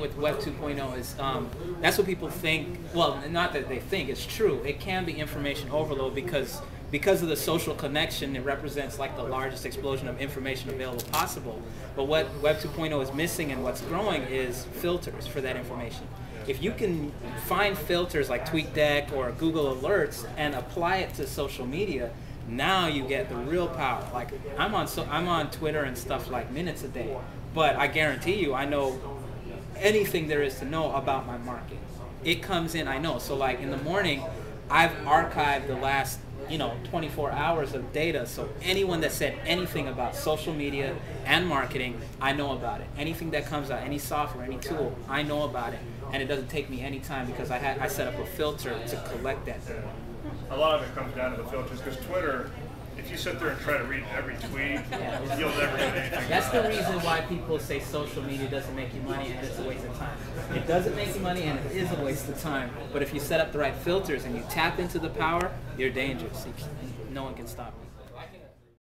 with Web 2.0 is um, that's what people think. Well, not that they think it's true. It can be information overload because because of the social connection, it represents like the largest explosion of information available possible. But what Web 2.0 is missing and what's growing is filters for that information. If you can find filters like TweetDeck or Google Alerts and apply it to social media, now you get the real power. Like I'm on so I'm on Twitter and stuff like minutes a day, but I guarantee you I know anything there is to know about my market. It comes in, I know. So like in the morning, I've archived the last you know 24 hours of data so anyone that said anything about social media and marketing i know about it anything that comes out any software any tool i know about it and it doesn't take me any time because i had i set up a filter to collect that data a lot of it comes down to the filters because twitter if you sit there and try to read every tweet, you'll never get anything. That's the reason why people say social media doesn't make you money and it's a waste of time. It doesn't make you money and it is a waste of time. But if you set up the right filters and you tap into the power, you're dangerous. No one can stop you.